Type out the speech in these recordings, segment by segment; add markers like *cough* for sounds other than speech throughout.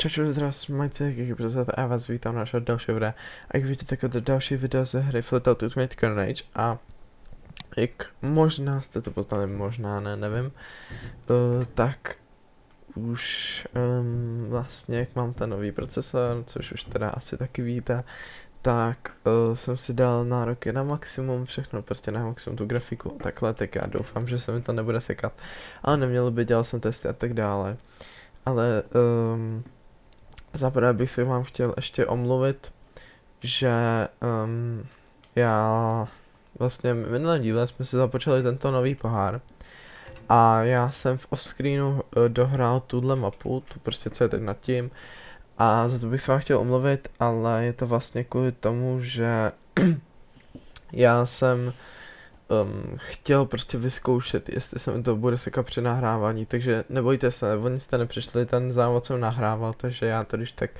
Čau, zdravím, majce, jak prezent a vás vítám na našeho dalšího videa. A jak vidíte, tak to další video ze hry Flatout Ultimate Carnage a jak možná jste to poznali, možná ne, nevím, uh, tak už um, vlastně, jak mám ten nový procesor, což už teda asi taky víte, tak uh, jsem si dal nároky na maximum, všechno prostě na maximum tu grafiku, takhle, tak já doufám, že se mi to nebude sekat, ale nemělo by, dělal jsem testy a tak dále. Ale um, zaprvé bych se vám chtěl ještě omluvit, že um, já vlastně v minulém díle jsme si započali tento nový pohár a já jsem v offscreenu uh, dohrál tuhle mapu, tu prostě co je teď nad tím a za to bych se vám chtěl omluvit, ale je to vlastně kvůli tomu, že *clears throat* já jsem um, chtěl prostě vyzkoušet, jestli se mi to bude sekat při nahrávání, takže nebojte se, oni jste nepřišli, ten závod jsem nahrával, takže já to když tak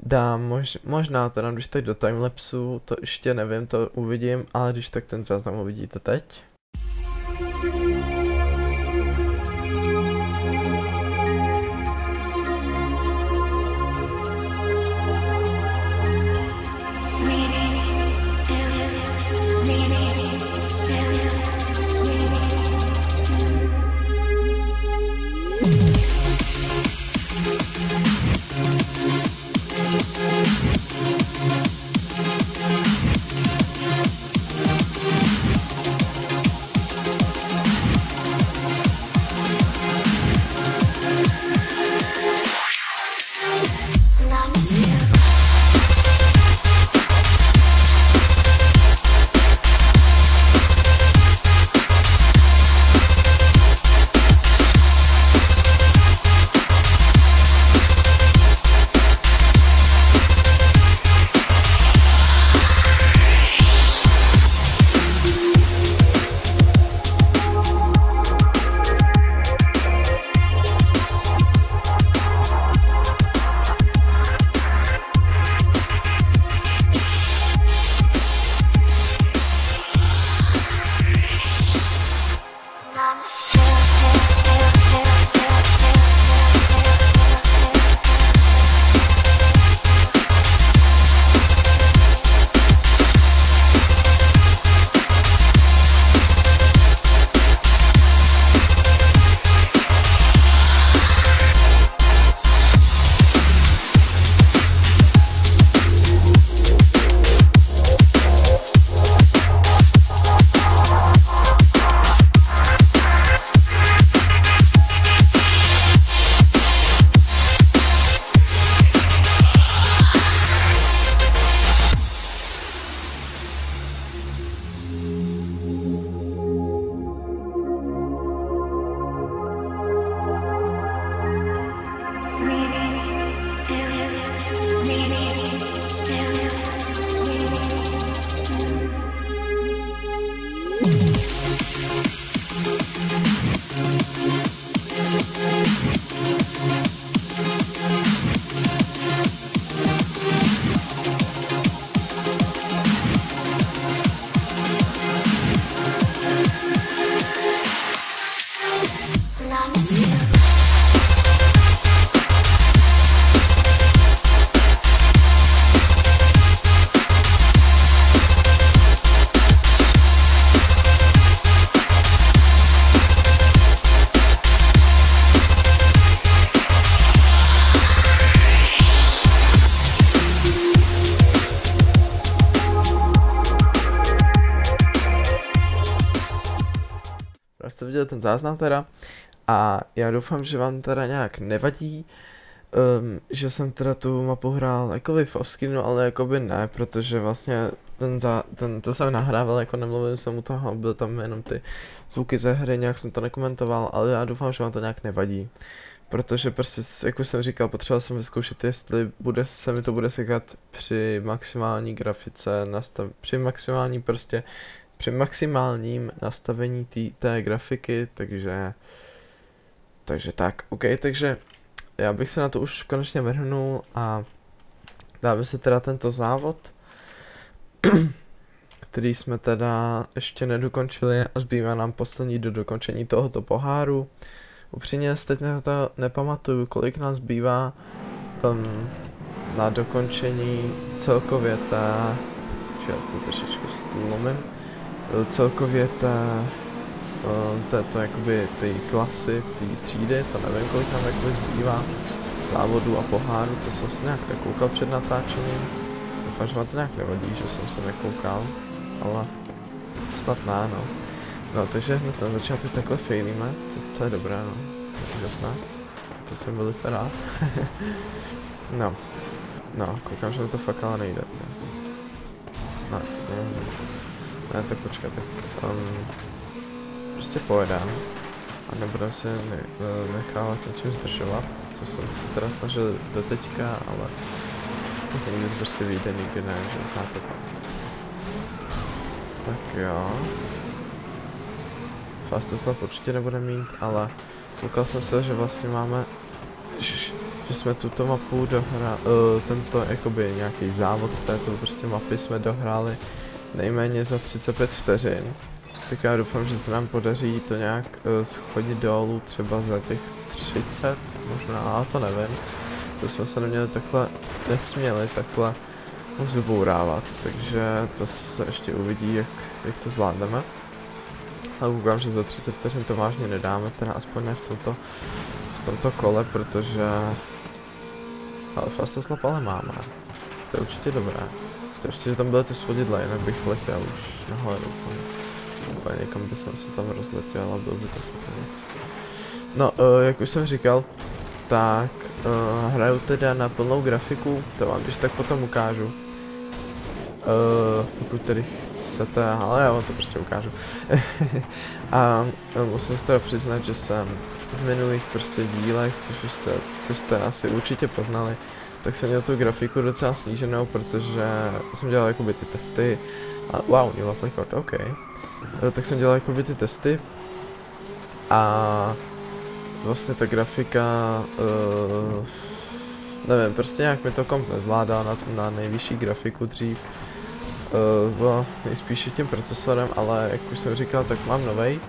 dám, mož, možná to dám když tak do timelapsu, to ještě nevím, to uvidím, ale když tak ten záznam uvidíte teď. Jste *laughs* viděli záznam teda a já doufám, že vám teda nějak nevadí, um, že jsem teda tu mapu hrál jakoby v offscreenu, ale jakoby ne, protože vlastně ten, za, ten to jsem nahrával, jako nemluvil jsem u toho, byl tam jenom ty zvuky ze hry, nějak jsem to nekomentoval, ale já doufám, že vám to nějak nevadí. Protože prostě, jak už jsem říkal, potřeboval jsem vyzkoušet, jestli bude, se mi to bude sekat při maximální grafice, nastav, při maximální prostě při maximálním nastavení tý, té grafiky, takže takže tak, ok, takže já bych se na to už konečně vrhnul a dáme se teda tento závod, *clears throat* který jsme teda ještě nedokončili a zbývá nám poslední do dokončení tohoto poháru. Upřímně teď na to nepamatuju, kolik nás zbývá, um, na dokončení celkově ta, já to trošičku slomím, celkově ta, to, to jakoby ty klasy, ty třídy, to nevím kolik nám jakoby zbývá, závodu a poháru, to jsem si nějak nekoukal před natáčením. Doufám, že vám to nějak nevadí, že jsem se nekoukal, ale snad ne, no. No, takže hned na začátku takhle failíme, to, to je dobré, no. Úžasné. To jsem velice rád. *laughs* no. No, koukám, že to fakt ale nejde. Ne, no, jasně. Ne, tak počkat, tak um, prostě pojedám a nebudem se ne, nechávat něčím zdržovat, co jsem se teda snažil do teďka, ale to někdy prostě vyjde, nikdy ne, že znáte to. Tak jo. Fast Slap určitě nebude mít, ale koukal jsem se, že vlastně máme, že jsme tuto mapu dohra, uh, tento jakoby nějaký závod z této prostě mapy jsme dohráli nejméně za 35 vteřin. Tak já doufám, že se nám podaří to nějak uh, schodit dolů třeba za těch 30, možná, to nevím. To jsme se neměli takhle, nesměli takhle moc vybourávat, takže to se ještě uvidí, jak, jak to zvládneme. Ale koukám, že za 30 vteřin to vážně nedáme, teda aspoň ne v tomto, v tomto kole, protože... Ale fast slap ale máme. To je určitě dobré. To ještě, že tam byly ty svodidla, jinak bych letěl už nahoru úplně. Někam by jsem se tam rozletěl a byl by to nic. No, uh, jak už jsem říkal, tak uh, hraju teda na plnou grafiku, to vám když tak potom ukážu. Uh, pokud tedy chcete, ale já vám to prostě ukážu. *laughs* a musím si teda přiznat, že jsem v minulých prostě dílech, což jste, což jste asi určitě poznali, tak jsem měl tu grafiku docela sníženou, protože jsem dělal jakoby ty testy. A, wow, měla playcard, OK. E, tak jsem dělal jakoby ty testy. A vlastně ta grafika, uh, nevím, prostě nějak mi to komp nezvládá na, na nejvyšší grafiku dřív. Uh, bylo nejspíše tím procesorem, ale jak už jsem říkal, tak mám novej.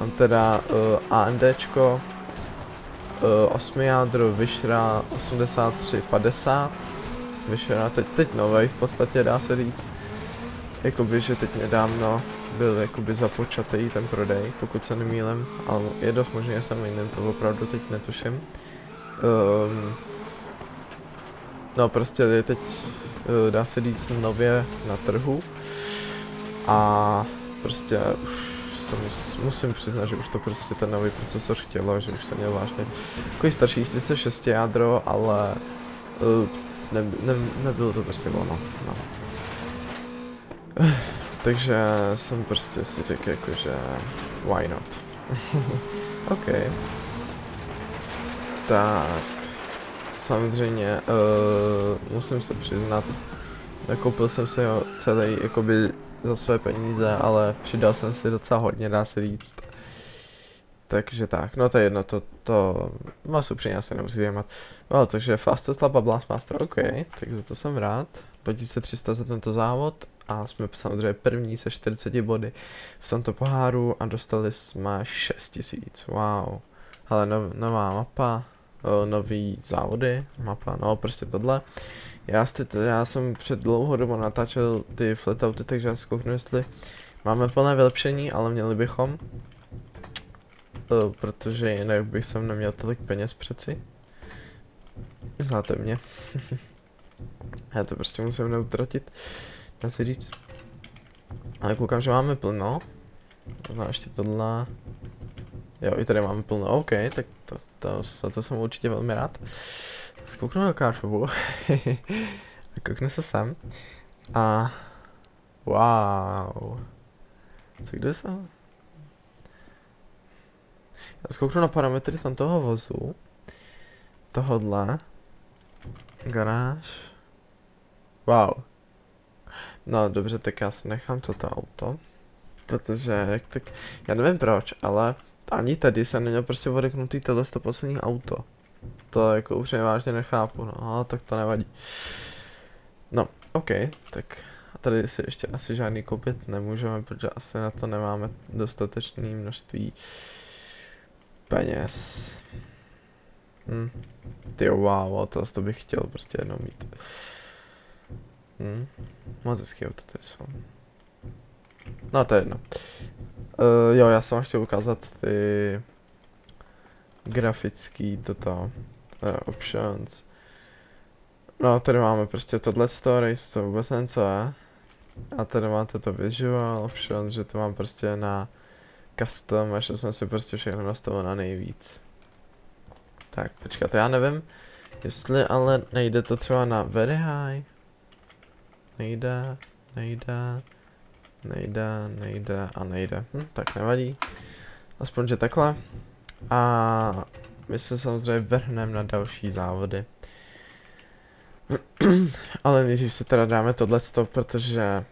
Mám teda uh, AMDčko, uh, 8 jádro Vyšra 8350. Vyšra teď, teď novej v podstatě dá se říct. Jakoby, že teď nedávno byl jakoby započatý ten prodej, pokud se nemýlím, ale je dost možné, že jsem jiným, to opravdu teď netuším. Um, no prostě je teď, uh, dá se říct, nově na trhu a prostě už se mus, musím přiznat, že už to prostě ten nový procesor chtělo, že už jsem měl vážně takový starší 46 jádro, ale uh, ne, ne, nebylo to prostě ono. No. *sighs* Takže jsem prostě si řekl jako, že why not. *laughs* OK. Tak. Samozřejmě uh, musím se přiznat, koupil jsem ho celý jakoby za své peníze, ale přidal jsem si docela hodně, dá se říct. Takže tak, no to je jedno, to, to vás upřímně asi nemusí zajímat. No, takže Fast Slap a Blastmaster, OK, tak za to jsem rád. 2300 za tento závod a jsme samozřejmě první se 40 body v tomto poháru a dostali jsme 6000, wow. Ale no, nová mapa, nový závody, mapa, no prostě tohle. Já, jste, já jsem před dlouhou dobou natáčel ty flatouty, takže já si kouknu, jestli máme plné vylepšení, ale měli bychom. Uh, protože jinak bych jsem neměl tolik peněz přeci. Znáte mě. *laughs* já to prostě musím neutratit, dá se říct. Ale koukám, že máme plno. Možná ještě tohle. Jo, i tady máme plno, OK, tak to, to, to, to jsem určitě velmi rád. Zkouknu na Carshopu. *laughs* Kouknu se sem. A... Wow. Co kde se? Já zkouknu na parametry tam toho vozu. Tohodle. Garáž. Wow. No dobře, tak já si nechám toto auto. Protože, jak tak, já nevím proč, ale ani tady jsem neměl prostě odeknutý tohle to poslední auto. To jako už vážně nechápu, no, tak to nevadí. No, OK, tak a tady si ještě asi žádný koupit nemůžeme, protože asi na to nemáme dostatečné množství peněz. Hm. Ty wow, to, to bych chtěl prostě jenom mít. Hm. Moc hezký auto tady jsou. No to je jedno. Uh, jo, já jsem vám chtěl ukázat ty grafický toto uh, options. No, tady máme prostě tohle story, to vůbec nevím co je. A tady máte to visual options, že to mám prostě na custom, a jsem si prostě všechno nastavil na nejvíc. Tak, počkat, já nevím, jestli ale nejde to třeba na very high. Nejde, nejde, nejde, nejde a nejde. Hm, tak nevadí. Aspoň, že takhle. A my se samozřejmě vrhneme na další závody. *clears throat* Ale nejdřív se teda dáme tohleto, protože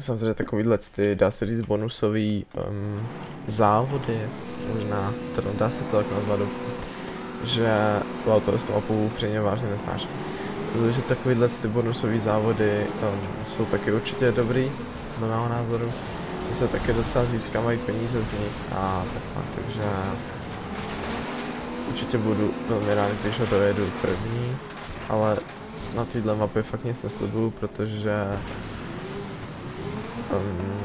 samozřejmě takovýhle ty, dá se říct, bonusový um, závody, možná, to dá se to tak nazvat, že s tou mapou upřímně vážně nesnáším. Protože takovýhle ty bonusové závody um, jsou taky určitě dobrý, do mého názoru, se taky docela získávají peníze z nich a takhle, takže určitě budu velmi rád, když ho dojedu první, ale na téhle mapě fakt nic neslibuju, protože um,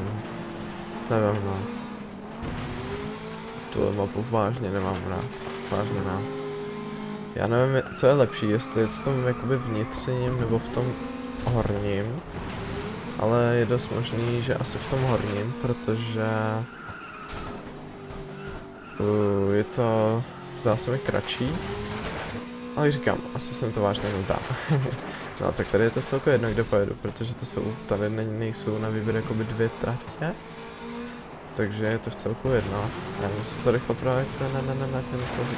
nevím no. Tu mapu vážně nemám rád, vážně ne. Já nevím, co je lepší, jestli je v tom jakoby vnitřním nebo v tom horním. Ale je dost možný, že asi v tom horním, protože uh, je to, zdá se mi kratší. Ale říkám, asi jsem to vážně nezdá. *laughs* no tak tady je to celkově jedno, kde pojedu, protože to jsou, tady ne, nejsou na výběr jakoby dvě tratě. Takže je to v celku jedno. Já musím to rychle právě, ne, ne, ne, ne, ne, ne, ne,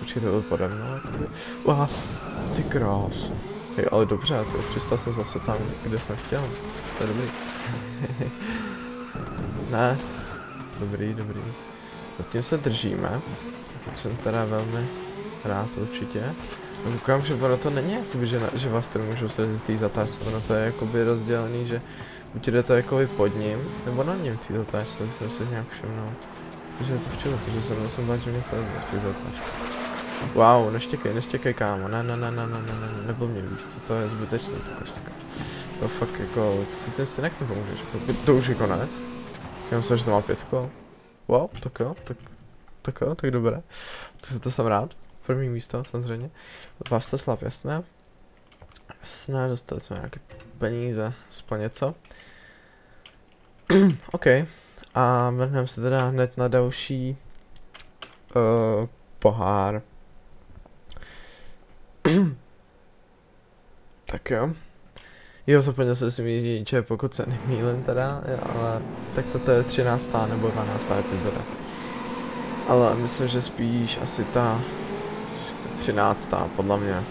Počkej, to byl pode mnou, jakoby. Uha, ty krás. Hej, ale dobře, to přistal jsem zase tam, kde jsem chtěl. To je dobrý. *laughs* ne. Dobrý, dobrý. Zatím se držíme. Teď jsem teda velmi rád určitě. Koukám, že ono to není jakoby, že, na, že vás tady můžou srazit v té zatáčce, ono to je jakoby rozdělený, že buď jdete jakoby pod ním, nebo na něm v té zatáčce, to se nějak všimnout. Takže je to včera, protože jsem musel bát, že mě srazí v té zatáčce. Wow, neštěkej, neštěkej kámo, ne, ne, ne, ne, ne, ne, ne, nebyl mě víc, to je zbytečné to neštěkat. To fakt jako, si ten stejnek nepomůžeš, to už je konec. Já myslím, že to má pětko. Wow, tak jo, tak, tak jo, tak dobré. To, to jsem rád. První místo, samozřejmě. Slab, jasné. Jasné, dostali jsme nějaké peníze, aspoň něco. *clears throat* OK. A vrhneme se teda hned na další uh, pohár. *clears throat* tak jo. Jo, zapomněl jsem si říct, že pokud se nemýlím teda, ale tak toto je 13. nebo 12. epizoda. Ale myslím, že spíš asi ta 13. podle mě.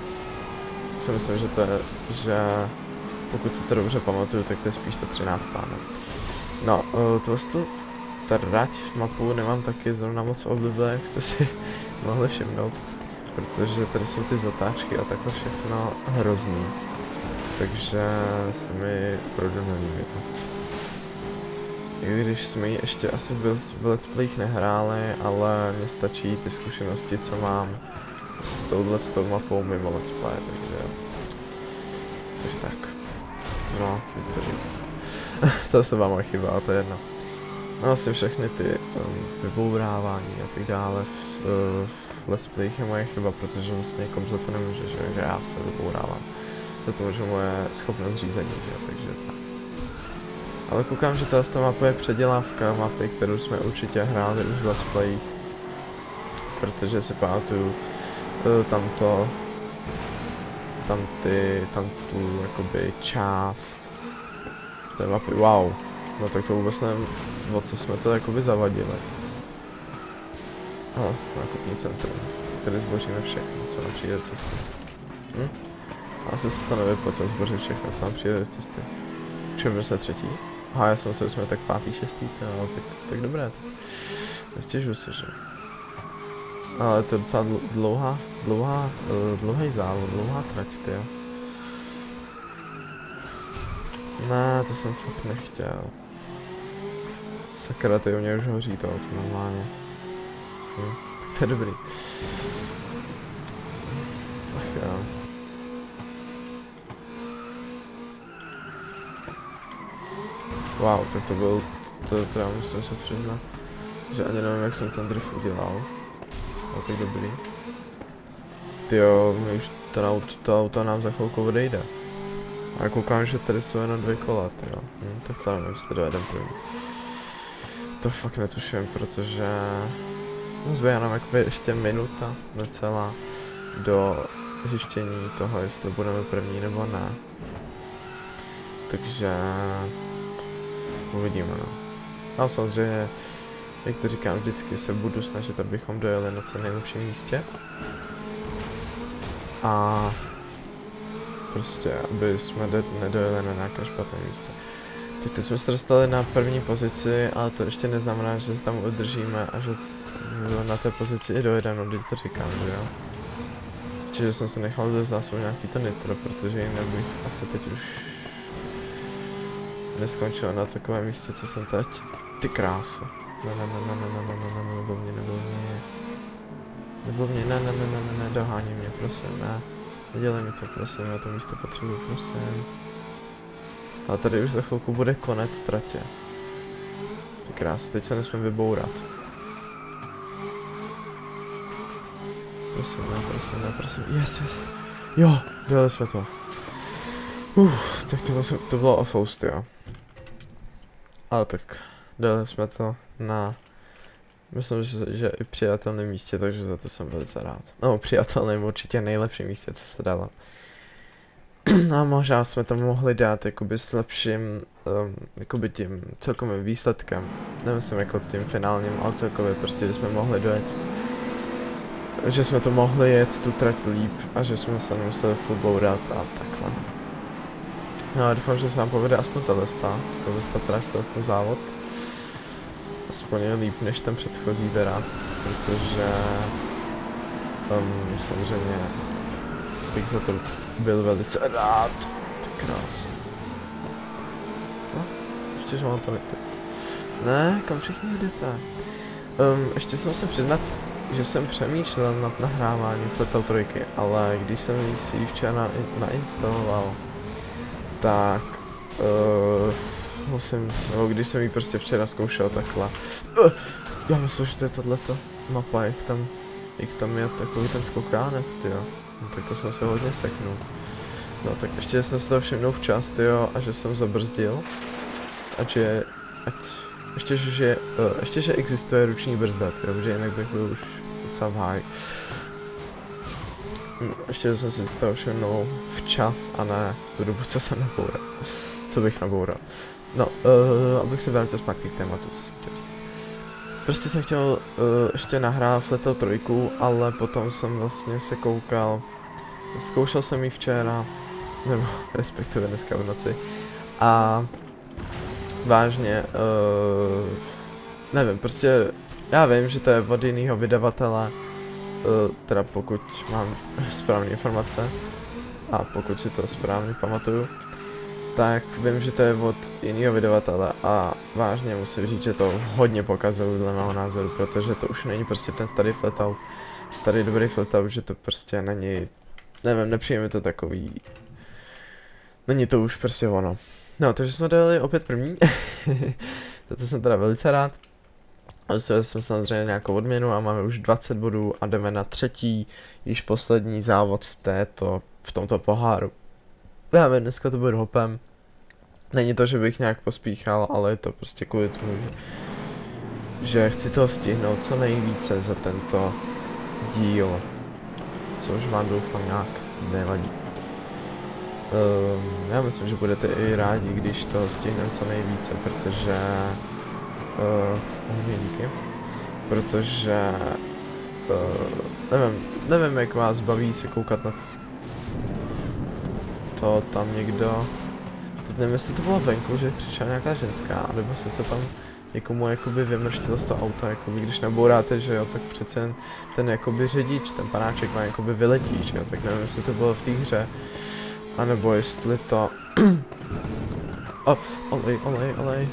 Si myslím, že to je, že pokud se to dobře pamatuju, tak to je spíš ta 13. Ne? No, uh, to tu trať mapu nemám taky zrovna moc oblíbené, jak jste si *laughs* mohli všimnout, protože tady jsou ty zatáčky a takhle všechno hrozný. Takže se mi opravdu nelíbí. I když jsme ji ještě asi v, v Let's Playích nehráli, ale mě stačí ty zkušenosti, co mám s touhle s tou mapou mimo Let's Play, takže takže tak. No, to *laughs* to byla moje chyba, to je jedno. No asi všechny ty um, vybourávání a tak dále v, uh, v Let's Playích je moje chyba, protože vlastně komu za to nemůže, že, že já se vybourávám. Za to může moje schopnost řízení, že, takže tak. Ale koukám, že ta mapa je předělávka mapy, kterou jsme určitě hráli už v Let's Play. Protože si pamatuju, Eh, tam to, tam ty, tam tu jakoby část té mapy, wow, no tak to vůbec nevím, o co jsme to jakoby zavadili. Aha, nákupní centrum, tady zboříme všechno, co nám přijde do cesty. Hm? Asi se to nevyplatilo zbořit všechno, co nám přijde do cesty. Čemu jsme třetí? Aha, já jsem myslel, jsme tak pátý, šestý, no, tak, tak dobré. Nestěžuji se, že? Ale to je docela dlouhá, dlouhá, uh, dlouhý závod, dlouhá trať, ty Ne, to jsem fakt nechtěl. Sakra, ty u mě už hoří to normálně. Hm. To je dobrý. Ach jo. Wow, tak to byl, to teda musím se přiznat, že ani nevím, jak jsem ten drift udělal. A to je dobrý. Tyjo, my už ten aut, to auto nám za chvilku odejde. A koukám, že tady jsou jenom dvě kola, teda. Hm, tak to nevím, jestli dojedem první. To fakt netuším, protože... No zbývá nám jakoby ještě minuta necelá do zjištění toho, jestli budeme první nebo ne. Takže... Uvidíme, no. A samozřejmě, jak to říkám, vždycky se budu snažit, abychom dojeli na co nejlepším místě. A prostě, aby jsme nedojeli na nějaké špatné místo. Teď jsme se dostali na první pozici, ale to ještě neznamená, že se tam udržíme a že na té pozici i dojedeme, když to říkám, že jo. Čiže jsem se nechal do nějaký to nitro, protože jinak bych asi teď už neskončil na takovém místě, co jsem teď. Ty krásu. Ne, ne, ne, ne, ne, ne, ne, ne, nebo mě, nebo mě. Nebo mě, ne, ne, ne, ne, ne, ne, dohání mě, prosím, ne. Nedělej mi to, prosím, já to místo potřebuji, prosím. Ale tady už za chvilku bude konec tratě. Ty krásy, teď se nesmím vybourat. Prosím, ne, prosím, ne, prosím, yes, yes. Jo, dojeli jsme to. Uf, tak to bylo, to bylo o Faust, jo. Ale tak, dojeli jsme to na, myslím, že, že i přijatelném místě, takže za to jsem velice rád. No, přijatelném určitě nejlepším místě, co se dalo. a možná jsme to mohli dát jakoby s lepším, um, jakoby tím celkovým výsledkem. Nemyslím jako tím finálním, ale celkově prostě, že jsme mohli dojet že jsme to mohli jet tu trať líp a že jsme se nemuseli full bourat a takhle. No a doufám, že se nám povede aspoň ta lista, ta lista trať, ten závod. Aspoň je líp než ten předchozí teda, protože um, samozřejmě bych za to byl velice rád. Tak krásně. No, ještě, že mám to nechtěl. Ne, kam všichni jdete? Um, ještě jsem se přiznat, že jsem přemýšlel nad nahráváním Fletal 3, ale když jsem si ji včera na, nainstaloval, tak uh, musím, nebo když jsem ji prostě včera zkoušel takhle, uh, já myslím, že to je tohleto mapa, jak tam, jak tam je takový ten skokánek, jo. No, tak to jsem se hodně seknul. No tak ještě jsem si to všimnul včas, jo, a že jsem zabrzdil. A že, ať, ještě, že, uh, ještě, že existuje ruční brzda, protože jinak bych byl už docela háji. Hm, ještě jsem si to všimnul včas a ne tu dobu, co jsem naboural. co bych naboural. No, uh, abych se vrátil zpátky k tématu, co jsem chtěl. Prostě jsem chtěl uh, ještě nahrát Fleto trojku, ale potom jsem vlastně se koukal, zkoušel jsem ji včera, nebo *laughs* respektive dneska v noci, a vážně, uh, nevím, prostě já vím, že to je od jiného vydavatele, uh, teda pokud mám správné informace a pokud si to správně pamatuju, tak vím, že to je od jiného vydavatele a vážně musím říct, že to hodně pokazilo dle mého názoru, protože to už není prostě ten starý flatout, starý dobrý flatout, že to prostě není, nevím, nepřijeme to takový, není to už prostě ono. No, takže jsme dojeli opět první, *laughs* to jsem teda velice rád. A dostali jsme samozřejmě nějakou odměnu a máme už 20 bodů a jdeme na třetí, již poslední závod v této, v tomto poháru. Já vím, dneska to bude hopem. Není to, že bych nějak pospíchal, ale je to prostě kvůli tomu, že, že chci toho stihnout co nejvíce za tento díl. Což vám doufám nějak nevadí. Um, já myslím, že budete i rádi, když to stihneme co nejvíce, protože... Uh, díky. Protože... Uh, nevím, nevím, jak vás baví se koukat na to tam někdo, teď nevím, jestli to bylo venku, že přišla nějaká ženská, nebo se to tam někomu jakoby vymrštilo z toho auta, jakoby když nabouráte, že jo, tak přece ten, ten jakoby řidič, ten panáček má jakoby vyletí, že jo, tak nevím, jestli to bylo v té hře, anebo jestli to... *clears throat* oh, olej, olej, olej.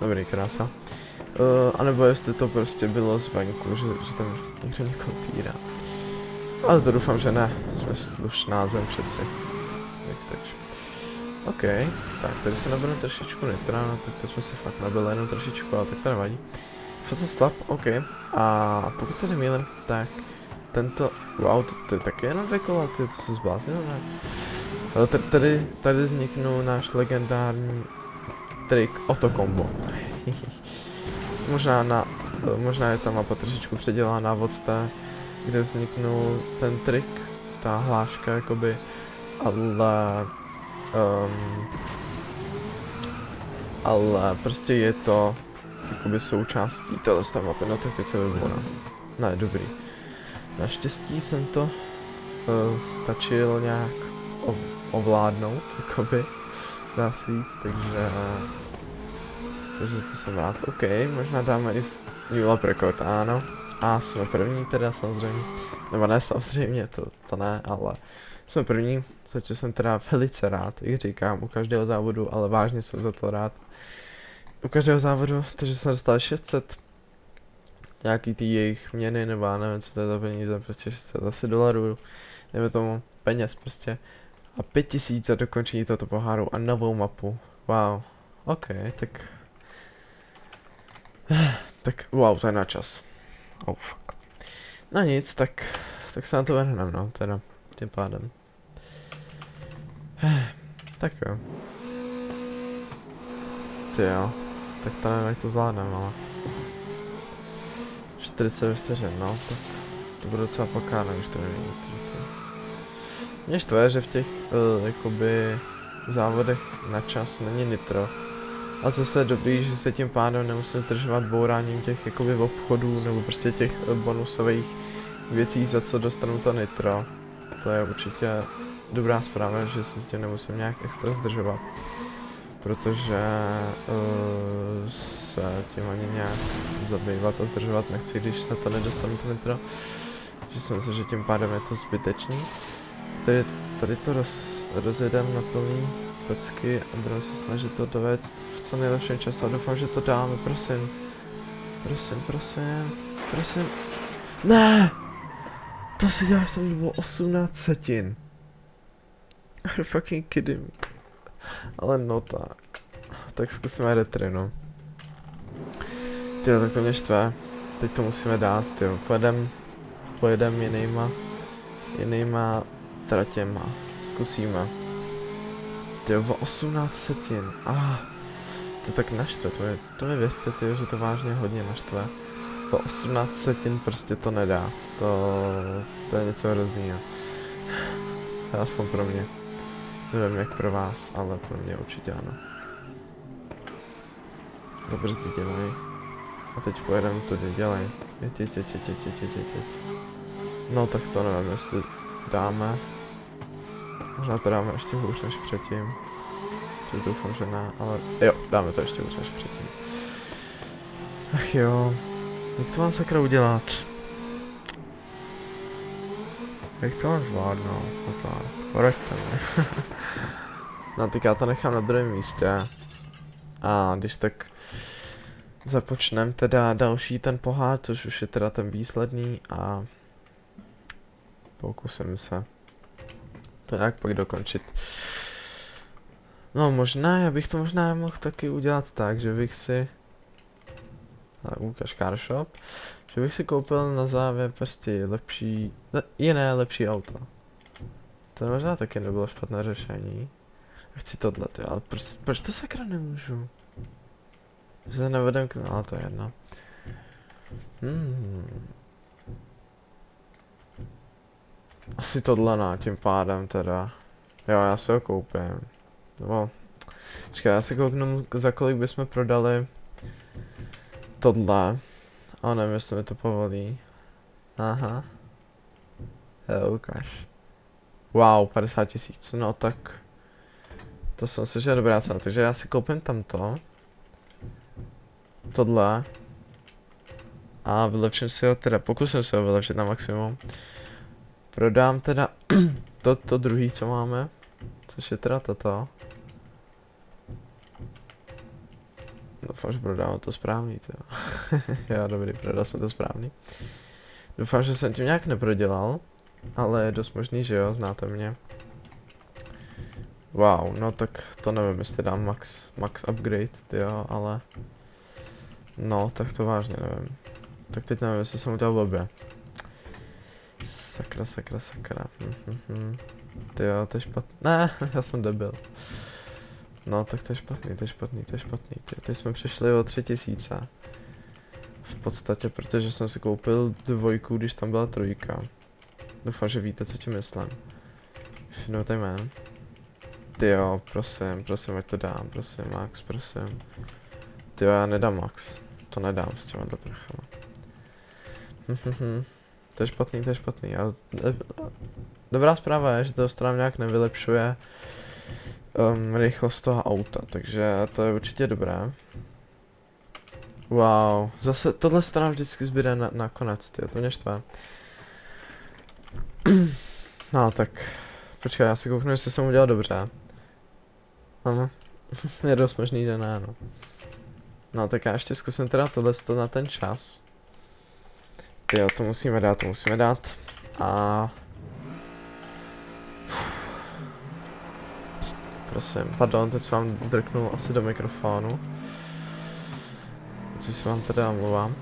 Dobrý, krása. Uh, anebo jestli to prostě bylo zvenku, že, že tam někdo někoho týrá. Ale to doufám, že ne, jsme slušná zem přeci. Tak, takže. OK, tak tady se nabereme trošičku nitra, no tak to jsme si fakt nabili jenom trošičku, ale tak to nevadí. Fotoslap, OK. A pokud se nemýlím, tak tento, wow, to, to je taky jenom dvě kola, ty, to se zbláznil, ne? Ale tady, tady, vzniknul náš legendární trik Auto Combo. *laughs* možná na, možná je ta mapa trošičku předělána od té, kde vzniknul ten trik, ta hláška jakoby, ale um, ale prostě je to jakoby součástí téhle mapy, no tak teď se vyvolá. Ne, dobrý. Naštěstí jsem to uh, stačil nějak ov ovládnout, jakoby, dá se říct, takže, takže to jsem rád. OK, možná dáme i Lab Record, ano. A jsme první teda samozřejmě, nebo ne samozřejmě, to, to ne, ale jsme první, za co jsem teda velice rád, jak říkám, u každého závodu, ale vážně jsem za to rád. U každého závodu, takže jsem dostal 600 nějaký ty jejich měny, nebo já nevím, co to je za peníze, prostě 600 asi dolarů, nebo tomu peněz prostě. A 5000 za dokončení tohoto poháru a novou mapu. Wow. OK, tak... Tak wow, to je na čas. Oh fuck. No nic, tak... Tak se na to vrhneme, no, teda. Tím pádem. Tak jo. Ty jo. Tak to nevím, jak to zvládnem, ale... 40 vteřin, no, tak to bude docela pokáno, když to nevím. Mě štve, že v těch, uh, jakoby, závodech na čas není nitro. A zase je dobrý, že se tím pádem nemusím zdržovat bouráním těch jakoby obchodů nebo prostě těch uh, bonusových věcí, za co dostanu to nitro. To je určitě dobrá zpráva, že se s tím nemusím nějak extra zdržovat. Protože uh, se tím ani nějak zabývat a zdržovat nechci, když se to nedostanu to nitro. Že si myslím, že tím pádem je to zbytečný. Tady, tady to roz, rozjedem na plný pecky a budeme se snažit to dovést v co nejlepším času a doufám, že to dáme, prosím. Prosím, prosím, prosím. Ne! To si děláš jsem bylo 18 setin. *laughs* Are fucking kidding me. Ale no tak. Tak zkusíme retry, no. Tyjo, tak to mě štve. Teď to musíme dát, tyjo. Pojedem, pojedem jinýma, jinýma tratěma. Zkusíme. Tyjo, o 18 setin. Ah, to tak naštve, to, je, to mi věřte, tyjo, že to vážně hodně naštve. Po 18 setin prostě to nedá. To, to je něco hroznýho. *sighs* Aspoň pro mě. Nevím jak pro vás, ale pro mě určitě ano. To brzdy dělej. A teď pojedeme tudy, dělej. Jeď, jeď, jeď, jeď, jeď, jeď, jeď, jeď. No tak to nevím, jestli dáme. Možná to dáme ještě hůř než předtím. Což doufám, že ne, ale jo, dáme to ještě hůř než předtím. Ach jo, jak to mám sakra udělat? Jak to mám zvládnout? No tak, poraďte mi. no tak já to nechám na druhém místě. A když tak započnem teda další ten pohár, což už je teda ten výsledný a pokusím se to jak pak dokončit. No možná, já bych to možná mohl taky udělat tak, že bych si tak ukáž car shop, že bych si koupil na závěr prostě lepší, le, jiné lepší auto. To možná taky nebylo špatné řešení. Chci tohle, ty, ale proč, proč to sakra nemůžu? Že se nevedem k... ale to je jedno. Hmm. Asi tohle na, tím pádem teda. Jo, já si ho koupím. No. Počkej, já si kouknu, za kolik bychom prodali tohle. A nevím, jestli mi to povolí. Aha. Jo, ukáž. Wow, 50 tisíc, no tak. To jsem si, že dobrá cena, takže já si koupím tamto. Tohle. A vylepším si ho, teda pokusím se ho vylepšit na maximum. Prodám teda *clears throat* to, to druhý, co máme. Což je teda toto. Doufám, že prodám to správný, to *laughs* Já dobrý, prodal jsem to správný. Doufám, že jsem tím nějak neprodělal, ale je dost možný, že jo, znáte mě. Wow, no tak to nevím, jestli dám max, max upgrade, jo, ale... No, tak to vážně nevím. Tak teď nevím, jestli jsem udělal blbě. Sakra, sakra, sakra. Mhm. Ty jo, to je špatný. Ne, já jsem debil. No, tak to je špatný, to je špatný, to je špatný. Teď jsme přišli o tři tisíce. V podstatě, protože jsem si koupil dvojku, když tam byla trojka. Doufám, že víte, co tím myslím. What I mean. Ty jo, prosím, prosím, ať to dám, prosím, Max, prosím. Ty jo, já nedám Max. To nedám s těma dobrachama. To je špatný, to je špatný. A, dobrá zpráva je, že to strana nějak nevylepšuje um, rychlost toho auta, takže to je určitě dobré. Wow, zase tohle strana vždycky zbyde na, na konec, ty, to mě štve. *clears throat* no tak, počkej, já si kouknu, jestli jsem udělal dobře. Aha, *laughs* je dost možný, že ne, no. No tak já ještě zkusím teda tohle na ten čas. Jo, to musíme dát, to musíme dát. A... Prosím, pardon, teď se vám drknul asi do mikrofonu. Co si vám teda omluvám.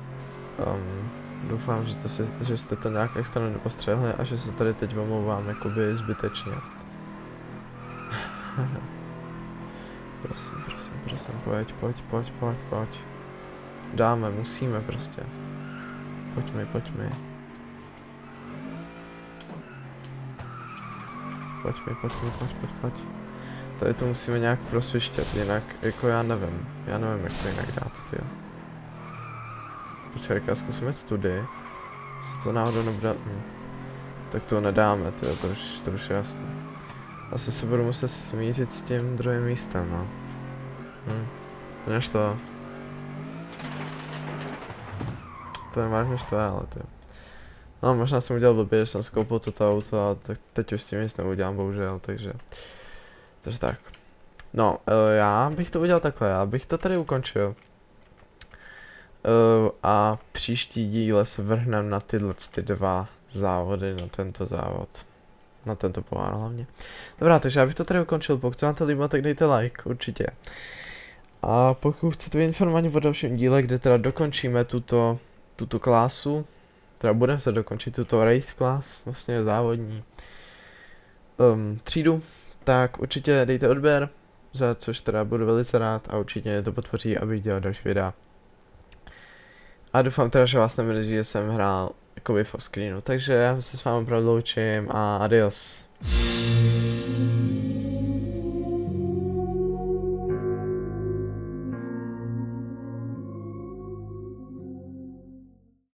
Um, doufám, že, to si, že jste to nějak extra nepostřehli a že se tady teď omlouvám jakoby zbytečně. *laughs* prosím, prosím, prosím, pojď, pojď, pojď, pojď, pojď. Dáme, musíme prostě. Pojď mi, pojď mi. Pojď mi, pojď pojď. Tady to musíme nějak prosvištět, jinak, jako já nevím. Já nevím, jak to jinak dát, ty. Počkej, já zkusím studii. Se to náhodou nebude... Hm. Tak to nedáme, ty, to už, to už je jasné. Asi se budu muset smířit s tím druhým místem, no. Hm. Než to. To je vážně ale ty. No, možná jsem udělal blbě, že jsem skoupil toto auto a tak teď už s tím nic neudělám, bohužel, takže... Takže tak. No, uh, já bych to udělal takhle, já bych to tady ukončil. Uh, a příští díle se vrhneme na tyhle ty dva závody, na tento závod. Na tento pohár hlavně. Dobrá, takže já bych to tady ukončil, pokud se vám to líbilo, tak dejte like, určitě. A pokud chcete být informovaní o dalším díle, kde teda dokončíme tuto, tuto klásu, teda budeme se dokončit tuto race class, vlastně závodní um, třídu, tak určitě dejte odběr, za což teda budu velice rád a určitě to podpoří, abych dělal další videa. A doufám teda, že vás nemrzí, že jsem hrál jakoby v screenu. Takže já se s vámi prodloučím a adios.